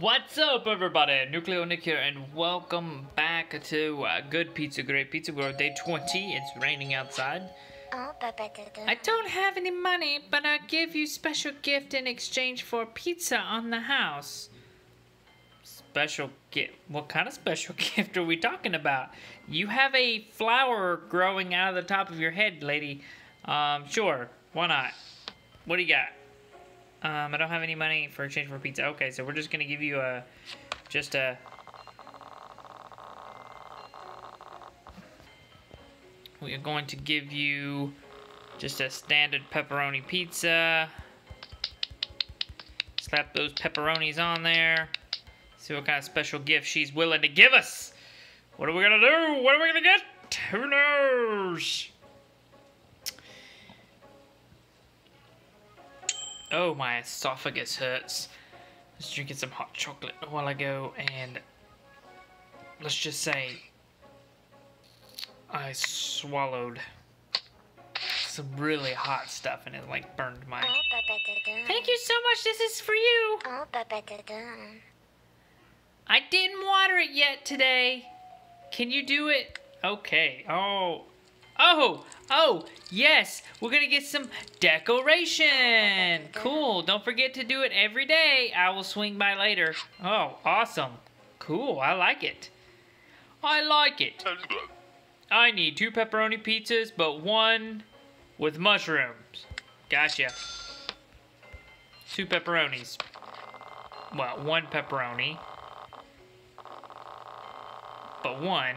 What's up, everybody? Nucleo Nick here, and welcome back to uh, Good Pizza Great Pizza World Day 20. It's raining outside. Oh. I don't have any money, but I'll give you special gift in exchange for pizza on the house. Special gift? What kind of special gift are we talking about? You have a flower growing out of the top of your head, lady. Um, sure. Why not? What do you got? Um, I don't have any money for exchange for pizza. Okay, so we're just gonna give you a, just a. We are going to give you just a standard pepperoni pizza. Slap those pepperonis on there. See what kind of special gift she's willing to give us. What are we gonna do? What are we gonna get? Who knows? Oh, my esophagus hurts. I was drinking some hot chocolate a while ago, and let's just say I swallowed some really hot stuff, and it like burned my. Thank you so much. This is for you. Oh. I didn't water it yet today. Can you do it? Okay. Oh. Oh, oh, yes, we're gonna get some decoration. Cool, don't forget to do it every day. I will swing by later. Oh, awesome. Cool, I like it. I like it. I need two pepperoni pizzas, but one with mushrooms. Gotcha. Two pepperonis. Well, one pepperoni. But one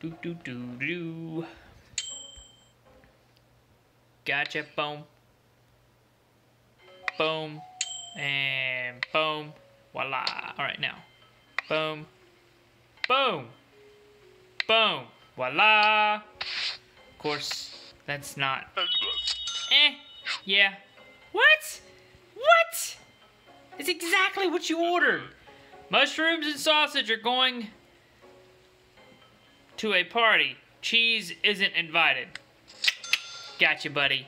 do do do do. Gotcha. Boom. Boom. And boom. Voila. All right, now. Boom. Boom. Boom. Voila. Of course, that's not. Eh. Yeah. What? What? It's exactly what you ordered. Mushrooms and sausage are going to a party. Cheese isn't invited. Gotcha, buddy.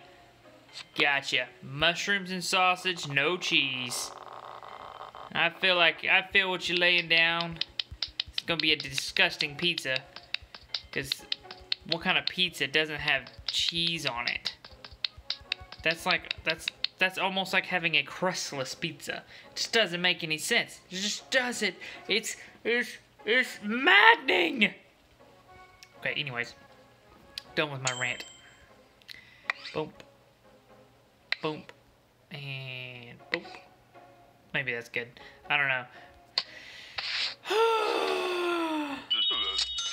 Gotcha. Mushrooms and sausage, no cheese. I feel like, I feel what you're laying down. It's gonna be a disgusting pizza. Because what kind of pizza doesn't have cheese on it? That's like, that's, that's almost like having a crustless pizza. It just doesn't make any sense. It just doesn't. It's, it's, it's maddening! Okay, anyways. Done with my rant. Boom. Boom. And boom. Maybe that's good. I don't know.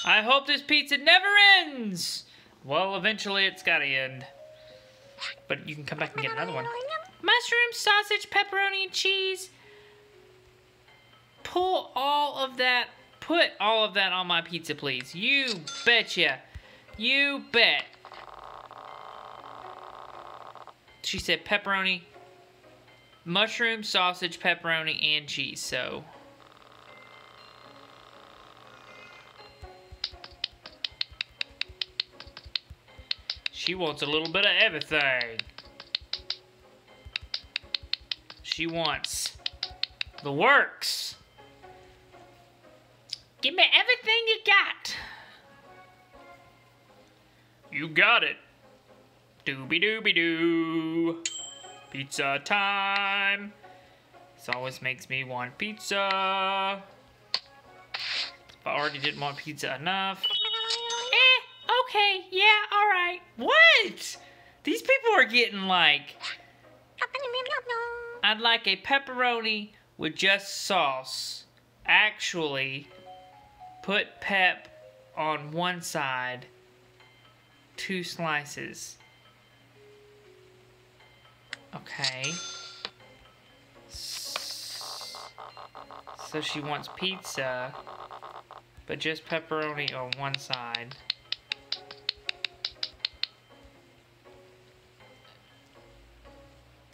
I hope this pizza never ends! Well, eventually it's gotta end. But you can come back and get another one. Mushroom, sausage, pepperoni, and cheese. Pull all of that put all of that on my pizza, please. You betcha. You bet. She said pepperoni, mushroom, sausage, pepperoni, and cheese, so... She wants a little bit of everything. She wants the works. Give me everything you got. You got it. Dooby dooby doo. Pizza time. This always makes me want pizza. If I already didn't want pizza enough. Eh, okay, yeah, alright. What? These people are getting like... I'd like a pepperoni with just sauce. Actually, put pep on one side, two slices. Okay. So she wants pizza, but just pepperoni on one side.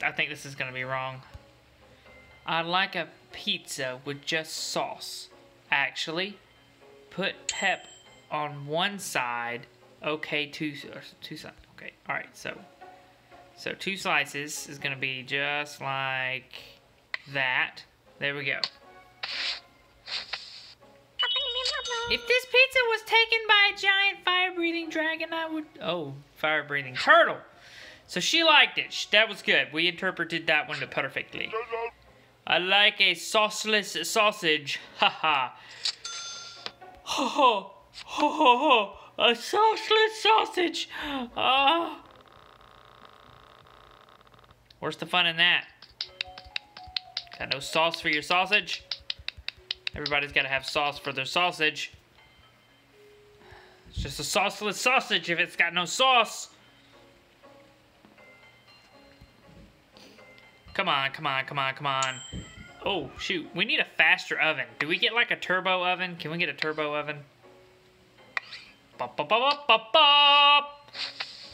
I think this is gonna be wrong. I'd like a pizza with just sauce. Actually, put pep on one side. Okay, two two sides. Okay, all right. So, so two slices is gonna be just like that. There we go. If this pizza was taken by a giant fire-breathing dragon, I would. Oh, fire-breathing turtle. So she liked it. That was good. We interpreted that one perfectly. I like a sauceless sausage. Ha ha. Ho ho. Ho ho. A sauceless sausage. Ah. Where's the fun in that? Got no sauce for your sausage? Everybody's got to have sauce for their sausage. It's just a sauceless sausage if it's got no sauce. Come on, come on, come on, come on. Oh, shoot. We need a faster oven. Do we get like a turbo oven? Can we get a turbo oven? Bop, bop, bop, bop, bop,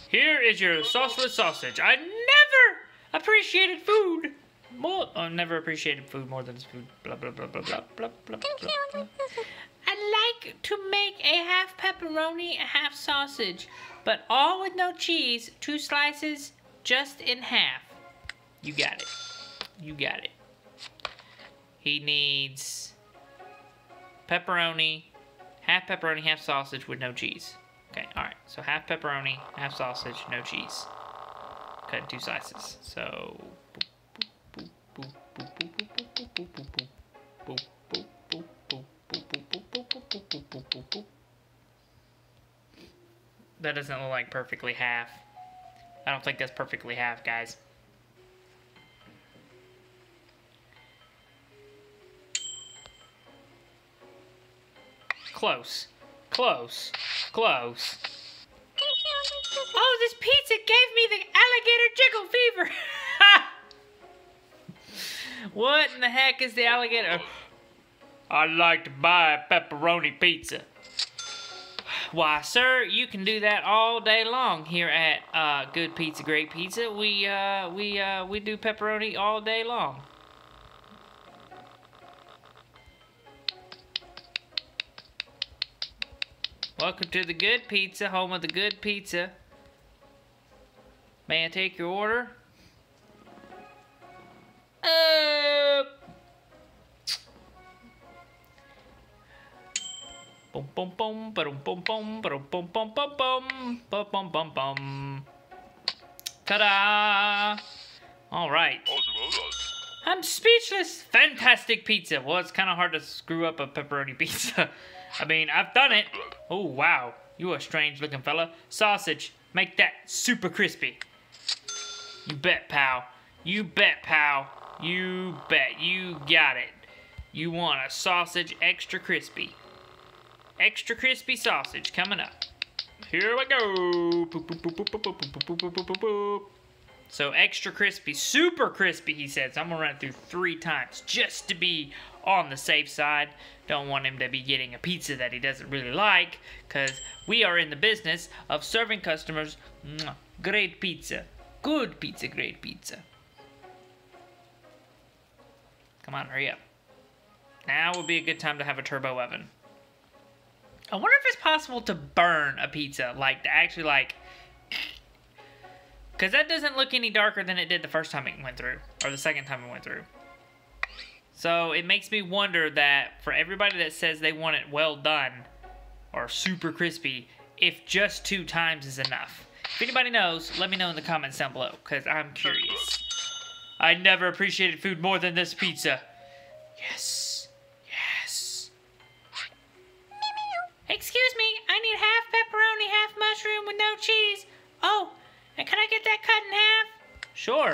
Here is your sauceless sausage. I never appreciated food more. I never appreciated food more than this food. Blah, blah, blah, blah, blah, blah, blah, blah. I'd like to make a half pepperoni, a half sausage, but all with no cheese, two slices, just in half. You got it. You got it. He needs pepperoni, half pepperoni, half sausage with no cheese. Okay, all right. So half pepperoni, half sausage, no cheese. Cut in two slices. So. That doesn't look like perfectly half. I don't think that's perfectly half, guys. Close. Close. Close. Oh, this pizza gave me the alligator jiggle fever. what in the heck is the alligator? I'd like to buy a pepperoni pizza. Why, sir, you can do that all day long here at uh, Good Pizza, Great Pizza. We uh, we uh, we do pepperoni all day long. Welcome to the Good Pizza, home of the Good Pizza. May I take your order? Uh. Boom, boom, boom, ba-dum, boom, boom, ba-dum, boom, boom, boom, boom, ba bum, bum, bum. Ta-da! All right. I'm speechless. Fantastic pizza. Well, it's kind of hard to screw up a pepperoni pizza. I mean, I've done it. Oh, wow. You are a strange looking fella. Sausage, make that super crispy. You bet, pal. You bet, pal. You bet. You got it. You want a sausage extra crispy. Extra crispy sausage coming up. Here we go. So extra crispy, super crispy, he said. So I'm gonna run it through three times just to be on the safe side. Don't want him to be getting a pizza that he doesn't really like, because we are in the business of serving customers great pizza. Good pizza, great pizza. Come on, hurry up. Now would be a good time to have a turbo oven. I wonder if it's possible to burn a pizza, like to actually like because that doesn't look any darker than it did the first time it went through, or the second time it went through. So it makes me wonder that for everybody that says they want it well done, or super crispy, if just two times is enough. If anybody knows, let me know in the comments down below, because I'm curious. I never appreciated food more than this pizza. Yes. Yes. Excuse me, I need half pepperoni, half mushroom with no cheese. Oh, and can I get that cut in half? Sure.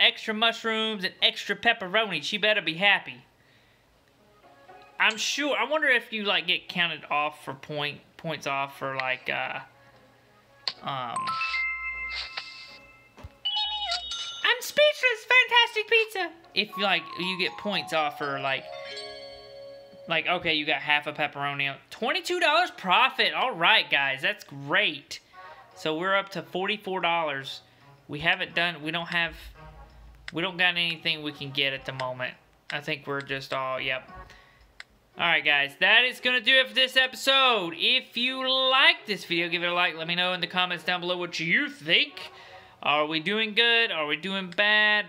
extra mushrooms and extra pepperoni. She better be happy. I'm sure. I wonder if you like get counted off for point points off for like uh um. I'm speechless. Fantastic pizza. If like you get points off for like like okay, you got half a pepperoni. Twenty-two dollars profit. All right, guys, that's great. So we're up to forty-four dollars. We haven't done. We don't have. We don't got anything we can get at the moment. I think we're just all. Yep. Alright guys, that is going to do it for this episode. If you like this video, give it a like. Let me know in the comments down below what you think. Are we doing good? Are we doing bad?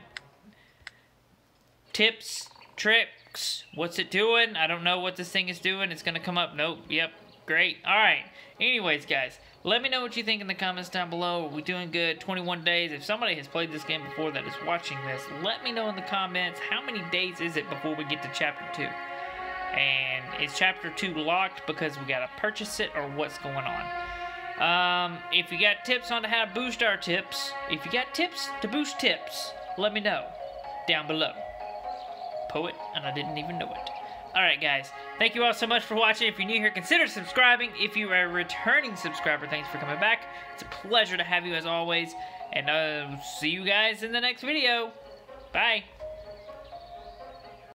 Tips, tricks, what's it doing? I don't know what this thing is doing. It's going to come up. Nope, yep, great. Alright, anyways guys, let me know what you think in the comments down below. Are we doing good? 21 days. If somebody has played this game before that is watching this, let me know in the comments how many days is it before we get to chapter 2 and is chapter 2 locked because we gotta purchase it or what's going on um, if you got tips on how to boost our tips if you got tips to boost tips let me know down below poet and i didn't even know it alright guys. Thank you all so much for watching. If you're new here consider subscribing. If you are a returning subscriber thanks for coming back. It's a pleasure to have you as always. And uh, see you guys in the next video. Bye